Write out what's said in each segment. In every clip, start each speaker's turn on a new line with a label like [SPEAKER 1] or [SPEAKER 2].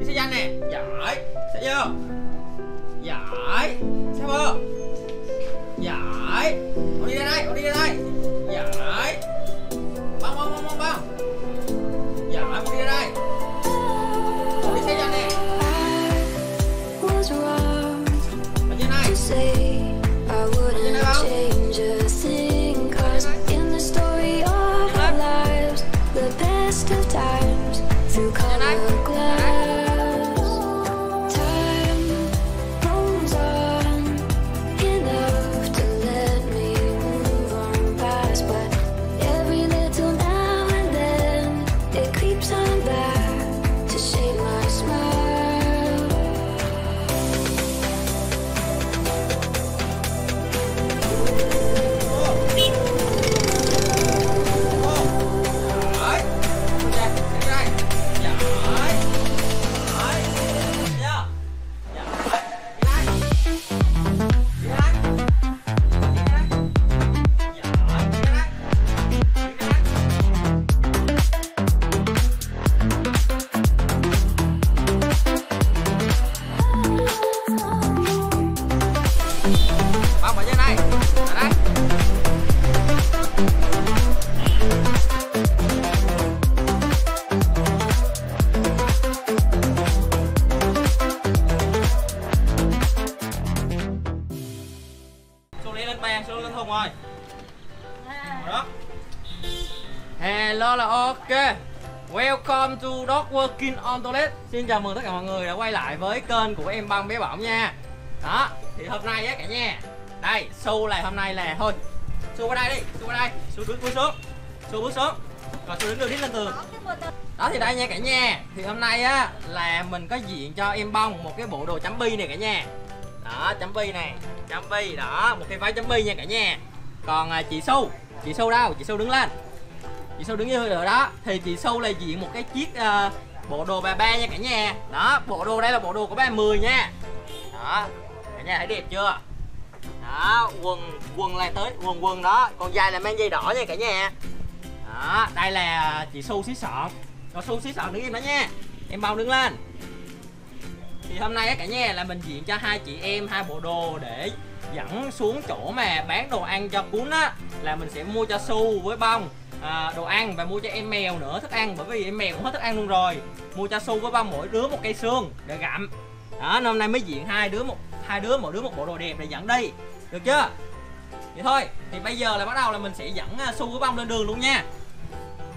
[SPEAKER 1] đi xe nhanh nè. Giỏi. Xe vô. Giỏi. Xe vô. Giỏi. Con đi ra đây con đi ra đây. Giỏi. Bông bông bông bông bông. Giỏi con đi ra đây. Con đi xe nhanh nè.
[SPEAKER 2] Was
[SPEAKER 1] ở trên này.
[SPEAKER 2] To say I wouldn't change a kin on
[SPEAKER 1] Toilet. Xin chào mừng tất cả mọi người đã quay lại với kênh của em băng bé bỏng nha. Đó, thì hôm nay á cả nhà. Đây, Su là hôm nay là thôi. Su qua đây đi, Su qua đây. Su bước bước xuống. Su bước xuống. Rồi Su đứng đường đít lên tường. Đó thì đây nha cả nhà. Thì hôm nay á là mình có diện cho em bông một cái bộ đồ chấm bi này cả nhà. Đó, chấm bi này, chấm bi đó, một cái váy chấm bi nha cả nhà. Còn à, chị Su, chị Su đâu? Chị Su đứng lên. Chị sâu đứng như ở đó. Thì chị sâu là diện một cái chiếc uh, bộ đồ bà ba nha cả nhà. Đó, bộ đồ đây là bộ đồ của ba mười nha. Đó, cả nhà thấy đẹp chưa? Đó, quần quần là tới quần quần đó, còn dài là mang dây đỏ nha cả nhà. Đó, đây là chị Su xí sọn. còn Su xí sọn đứng im đó nha. Em bao đứng lên thì hôm nay á cả nhà là mình diện cho hai chị em hai bộ đồ để dẫn xuống chỗ mà bán đồ ăn cho cún á là mình sẽ mua cho su với bông à, đồ ăn và mua cho em mèo nữa thức ăn bởi vì em mèo cũng hết thức ăn luôn rồi. Mua cho su với ba mỗi đứa một cây xương để gặm. Đó năm nay mới diện hai đứa một hai đứa mỗi đứa một bộ đồ đẹp để dẫn đi. Được chưa? Vậy thôi thì bây giờ là bắt đầu là mình sẽ dẫn à, su với bông lên đường luôn nha.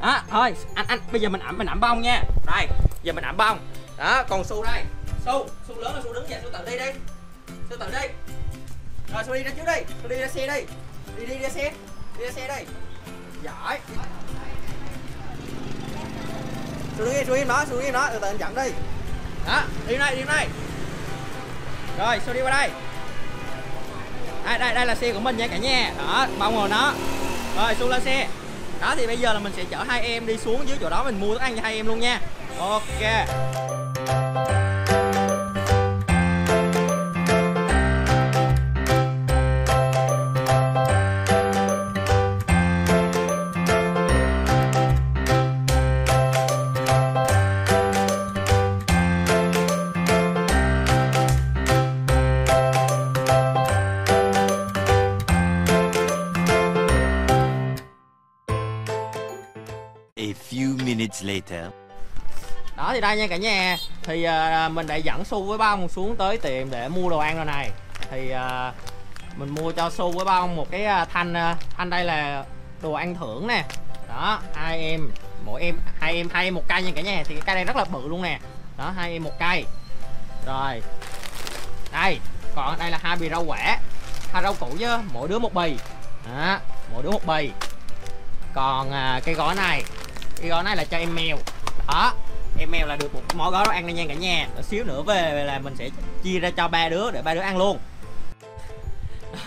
[SPEAKER 1] Đó thôi anh anh bây giờ mình ẩm mình ẩm bông nha. Đây giờ mình ẩm bông. Đó còn su đây. Su su lớn là su đứng dậy su tự đi đi. Su tự đi. Rồi su đi ra trước đi. Su đi ra xe đi. Đi đi ra xe. Đi ra xe đi giỏi. Xuống đứng im su im đó, xuống đứng im đó. Từ từ anh dẫn đi. Đó, đi đây đi đây. Rồi xuống đi qua đây. Đây đây đây là xe của mình nha cả nhà. Đó, bông rồi nó rồi su lên xe. Đó, thì bây giờ là mình sẽ chở hai em đi xuống dưới chỗ đó mình mua thức ăn cho hai em luôn nha. Ok. Thì đây nha cả nhà. Thì uh, mình đã dẫn su với bông xuống tới tiệm để mua đồ ăn rồi này. Thì uh, mình mua cho su với bông một cái uh, thanh uh, thanh đây là đồ ăn thưởng nè. Đó hai em mỗi em hai em hai em một cây nha cả nhà. Thì cái cây này rất là bự luôn nè. Đó hai em một cây. Rồi. Đây còn đây là hai bì rau quả. Hai rau củ chứ mỗi đứa một bì. Đó mỗi đứa một bì. Còn à, cái gói này cái gói này là cho em mèo. Đó em mèo là được một món gói đồ ăn lên nha cả nhà. Xíu nữa về là mình sẽ chia ra cho ba đứa để ba đứa ăn luôn.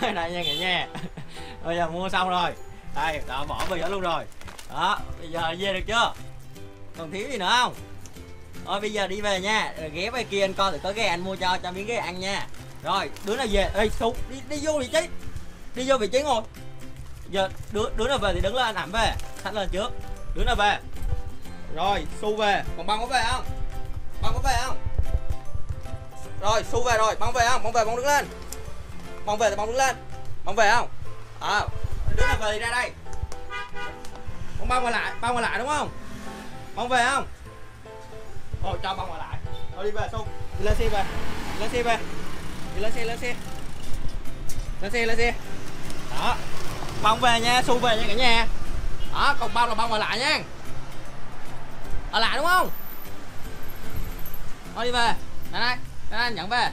[SPEAKER 1] Đây nha cả nhà. Bây giờ mua xong rồi. Đây, đó, bỏ về đó luôn rồi. Đó, bây giờ về được chưa? Còn thiếu gì nữa không? Thôi, bây giờ đi về nha. Rồi ghé về kia anh coi thì có ghé anh mua cho cho miếng ghé ăn nha. Rồi, đứa nào về? Ê sụt đi đi vô vị trí. Đi vô vị trí ngồi. Giờ đứa đứa nào về thì đứng lên, ảnh về. Thách lên trước. Đứa nào về? Rồi, su về. Còn bông có về không? Bông có về không? Rồi xu về rồi. Băng về không? Băng về bóng đứng lên. Băng về thì bóng đứng lên. Bóng về không? À đứng là về ra đây. Bóng băng qua lại. Băng qua lại đúng không? Băng về không? Thôi, cho băng qua lại. Thôi, đi về xu đi lên xe về. Đi lên xe về. Đi lên xe lên xe. Lên xe lên xe. Đó. Băng về nha xu về nha cả nhà. Đó, còn băng là băng qua lại nha ở lại đúng không? Thôi đi về. Đây đây đây anh nhận về.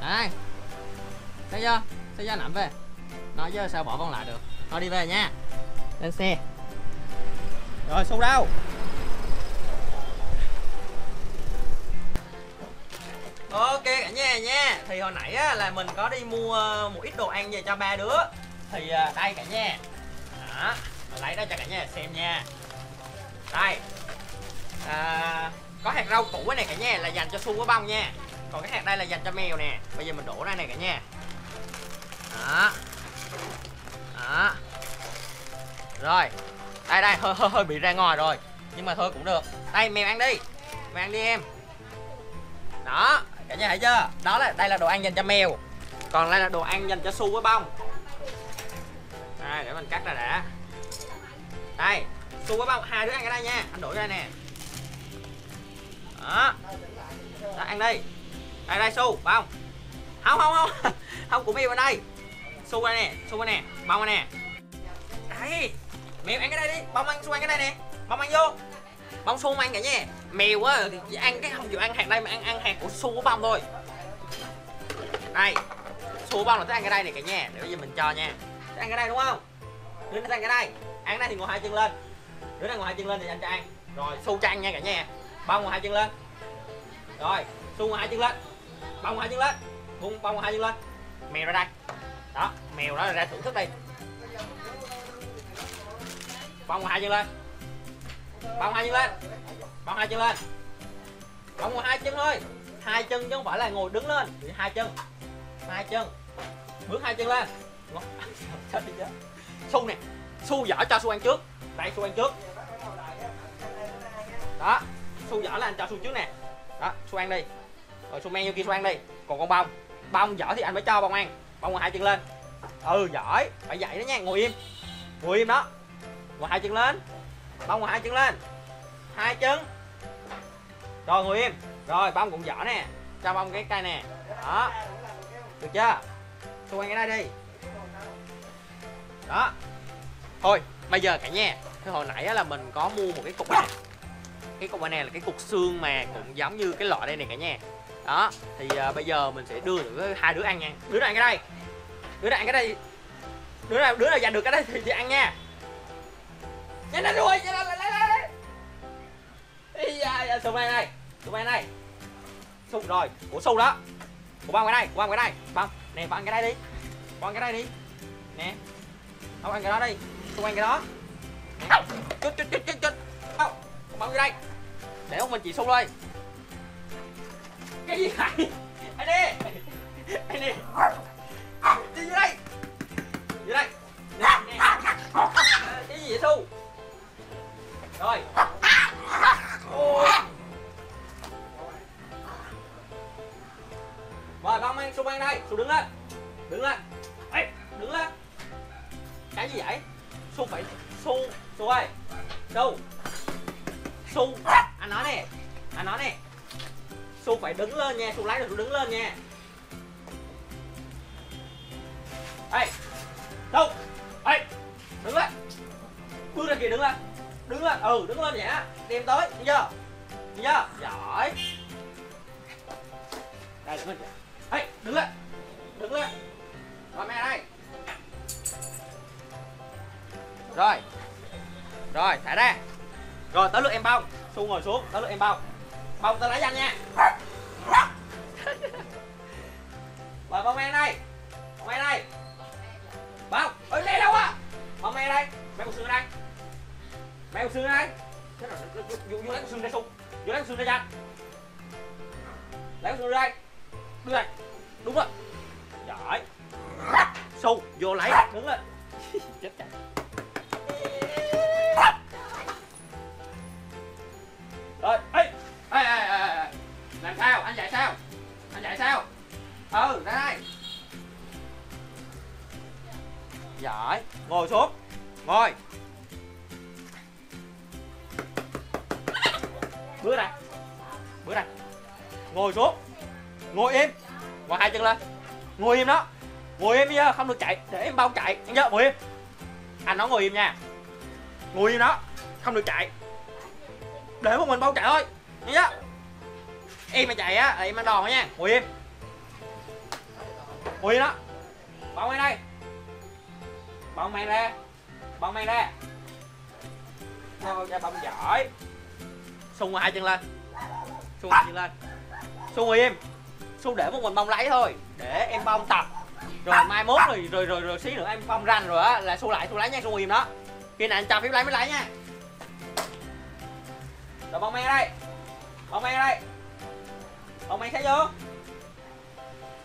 [SPEAKER 1] Đây thấy chưa? Thấy chưa nằm về. Nói chứ sao bỏ con lại được. Thôi đi về nha. Lên xe. Rồi xu đâu? Ok cả nhà nha. Thì hồi nãy á, là mình có đi mua một ít đồ ăn về cho ba đứa. Thì à, đây cả nhà. Đó lấy đó cho cả nhà xem nha. Đây à, có hạt rau củ này cả nhà là dành cho su với bông nha. Còn cái hạt đây là dành cho mèo nè. Bây giờ mình đổ ra này cả nhà đó. Đó. Rồi. Đây đây hơi hơi hơi bị ra ngoài rồi. Nhưng mà thôi cũng được. Đây mèo ăn đi. Mèo ăn đi em. Đó. Cả nhà thấy chưa? Đó là đây là đồ ăn dành cho mèo. Còn đây là đồ ăn dành cho su với bông. Đây để mình cắt ra đã. Đây su với bông hai đứa ăn cái đây nha. Anh đổ ra nè đó. Đó, ăn đi. Đây đây su bông không không không. Không, của mèo bên đây. Su đây nè su đây nè, bông đây nè. Đây mèo ăn cái đây đi. Bông ăn su ăn cái đây nè. Bông ăn vô. Bông su ăn cả nha mèo á, thì chỉ ăn cái không chịu ăn hạt đây mà ăn ăn hạt của su của bông thôi. Đây. Su của bông là thích ăn cái đây này cả nha để bây giờ mình cho nha. Thích ăn cái đây, đúng không? Đứa nó ăn cái đây. Ăn cái đây thì ngồi hai chân lên. Đứa đang ngồi hai chân lên thì anh cho ăn. Rồi su cho ăn nha cả nhà bông ngoài hai chân lên. Rồi, su ngoài hai chân lên. Bông ngoài hai chân lên. Buông bông ngoài hai chân lên. Mèo ra đây. Đó, mèo đó là ra thưởng thức đi bông ngoài hai chân lên. Bông hai chân lên. Bông hai chân lên. Bông ngoài hai chân thôi. Hai chân chứ không phải là ngồi đứng lên. Thì hai chân. Hai chân. Bước hai chân lên. Su nè. Su dở cho su ăn trước. Đây, su ăn trước. Đó xu dở là anh cho xu trước nè. Đó xu ăn đi. Rồi xu men vô kia xu ăn đi. Còn con bông. Bông dở thì anh phải cho bông ăn. Bông ngồi hai chân lên. Ừ giỏi. Phải dậy đó nha, ngồi im. Ngồi im đó. Ngồi hai chân lên. Bông ngồi hai chân lên. Hai chân. Rồi, ngồi im. Rồi, bông cũng dở nè. Cho bông cái cây nè. Đó. Được chưa? Xu ăn cái đây đi. Đó. Thôi, bây giờ cả nhà, cái hồi nãy là mình có mua một cái cục này cái cục này là cái cục xương mà cũng giống như cái loại đây này cả nhà đó thì uh, bây giờ mình sẽ đưa được hai đứa ăn nha. Đứa nào ăn cái đây? Đứa nào ăn cái đây? Đứa nào đứa nào giành được cái đây thì, thì ăn nha. Nhanh lên rồi nhanh lên lấy lấy lấy Ây da, da, sùng này này sùng này này sùng rồi của sùng đó. Của băng cái này của cái này băng nè băng ăn cái đây đi băng cái đây đi. Nè không ăn cái đó đi sùng ăn cái đó. Chút chút chút chút chút không băng cái đây để ông mình chỉ xung đây. Cái gì vậy? Anh đi. Anh đi. Đi vô đây. Vô đây. Cái gì vậy xu? Rồi. Mời con mang xu Su ăn đây, xu đứng lên. Đứng lên. Ê, đứng lên. Cái gì vậy? xu phải, xu xu ơi. Xu. Xu anh nói nè Anh nói nè. Su phải đứng lên nha, Su lấy rồi đứng lên nha. Ê đâu? Ê Đứng lên. Bước ra kìa đứng lên. Đứng lên ừ đứng lên vậy á đem tới đi chưa? Đi chưa? Giỏi. Đây đứng lên ê đứng lên. Đứng lên. Rồi mẹ đây. Rồi. Rồi thả ra. Rồi tới lượt em bông su ngồi xuống tới lượt em bông bông tao lấy danh nha. Rồi bông em đây bông em đây bông ơi đây đâu á? Bông em đây. Mấy cục xương đây. Mày xương đây. Thế nào? Vô, vô lấy con xương ra sung vô lấy con xương ra cho lấy con xương ra đây. Đưa đây. Đúng rồi. Giỏi. Su vô lấy. Đứng lên. Chết chặt ừ ra đây giỏi. Ngồi xuống. Ngồi. Bước đây bước đây ngồi xuống. Ngồi im. Ngồi hai chân lên. Ngồi im đó. Ngồi im nha không được chạy. Để em bao chạy. Nhớ, ngồi im. Anh nói ngồi im nha. Ngồi im đó. Không được chạy. Để một mình bao chạy thôi. Nhớ chưa em mà chạy á em ăn đòn nha. Ngồi im ngồi đó. Bóng mày đây. Bóng mày ra. Bóng mày ra. Bao ra bông giỏi. Xung hai chân lên. Xung hai chân lên. Xung ngồi im. Xung để một mình bông lấy thôi. Để em bông tập. Rồi mai mốt rồi rồi rồi rồi xí nữa em bông ranh rồi á, là Xung lại Xung lấy nha Xung im đó. Khi nào anh cho phép lấy mới lấy nha. Rồi bông mày đây. Bông mày đây. Bông mày thấy vô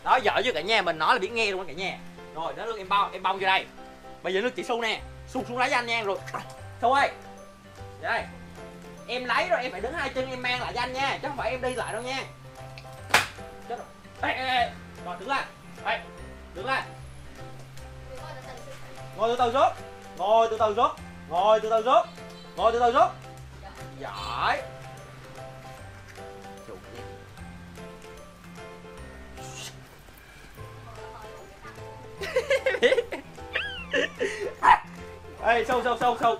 [SPEAKER 1] đó giỏi chứ cả nhà mình nói là biết nghe luôn cả nhà. Rồi đến nước em bao em bông vô đây. Bây giờ nước chị su nè su xuống lấy cho anh nha rồi su ơi đây. Em lấy rồi em phải đứng hai chân em mang lại cho anh nha chứ không phải em đi lại đâu nha. Chết rồi. Ê, ê, ê. rồi đứng lên đây đứng lên ngồi từ từ xuống. Ngồi từ từ xuống. Ngồi từ từ xuống. Ngồi từ từ xuống. Giỏi. Ê, sâu sâu sâu sâu.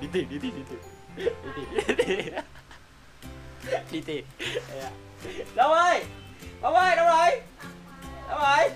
[SPEAKER 1] Đi tìm đi tìm đi tìm. Đi tìm. Đi tìm. Đi tìm. Đâu ơi? Bông ơi? Đâu rồi? Đâu rồi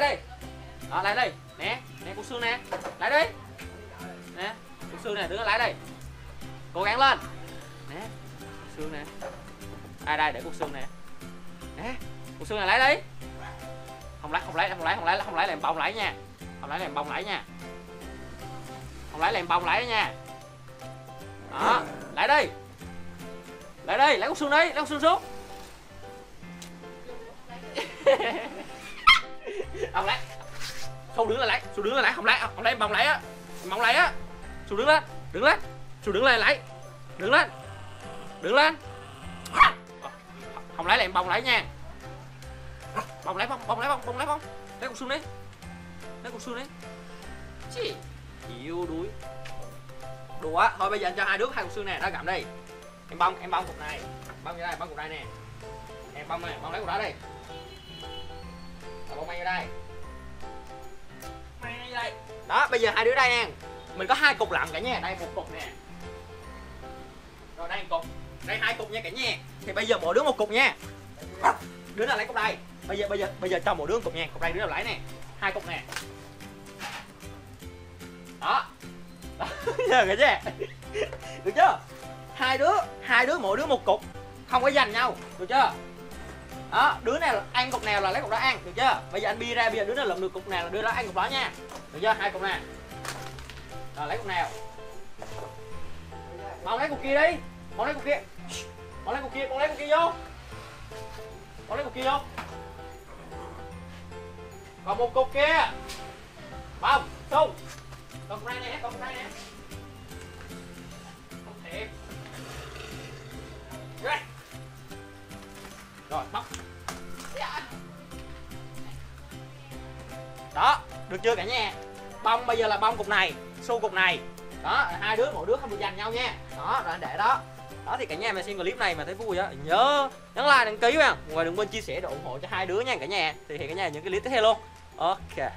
[SPEAKER 1] lại đây, đó lại đây, nè nè cục xương nè. Lại đây, nè cục xương này đứng lại đây. Cố gắng lên. Nè cục xương nè. Ai đây để cục xương nè. Nè cục xương này lấy đây không lấy không lấy không lấy không lấy không lấy làm bông lấy nha. Không lấy làm bông lấy nha. Không lấy làm bông lấy nha. Đó lại đây, lại đây lấy cục xương đi lấy cục xương xuống. Không lấy không đứng lên lấy xuống đứng lên lấy không lấy không lấy bóng lấy á. Bóng lấy á. Xuống đứng lên đứng lên xuống đứng lên lấy đứng lên đứng lên. Không lấy là em bóng lấy nha. Bóng lấy không Bóng lấy không Bóng lấy không, lấy cục xương đi lấy cục xương đi. Chị chịu đuối. Đùa thôi bây giờ anh cho hai đứa hai cục xương nè đó gặm đi. Em bông em bông cục này. Bông như đây bông cục này nè. Em bông này bông lấy cục đó đi. Rồi bông mang vô đây đó, bây giờ hai đứa đây nè. Mình có hai cục lặn cả nhà. Đây, một cục nè. Rồi, đây một cục. Đây hai cục nha cả nhà. Thì bây giờ mỗi đứa một cục nha. Đứa nào lấy cục đây? Bây giờ bây giờ bây giờ cho mỗi đứa một cục nha. Cục đây đứa nào lấy nè. Hai cục nè. Đó. Giờ cả nhà được chưa? Hai đứa hai đứa mỗi đứa một cục. Không có giành nhau. Được chưa? Đó, đứa nào ăn cục nào là lấy cục đó ăn, được chưa? Bây giờ anh bi ra, bây giờ đứa nào lượm được cục nào là đứa đó ăn cục đó nha. Được chưa? Hai cục nè. Rồi, lấy cục nào? Mau lấy cục kia đi. Mau lấy cục kia. Mau lấy cục kia con lấy cục kia vô. Con lấy cục kia vô. Còn một cục kia. Bông xung còn cục này nè, còn cục này nè. Được chưa cả nhà bông bây giờ là bông cục này, xu cục này. Đó, hai đứa, mỗi đứa không được giành nhau nha. Đó rồi anh để đó. Đó thì cả nhà mà xem clip này mà thấy vui á, nhớ nhấn like, đăng ký nha ngoài đừng quên chia sẻ để ủng hộ cho hai đứa nha cả nhà. Thì hẹn cả nhà những cái clip tiếp theo luôn. Ok.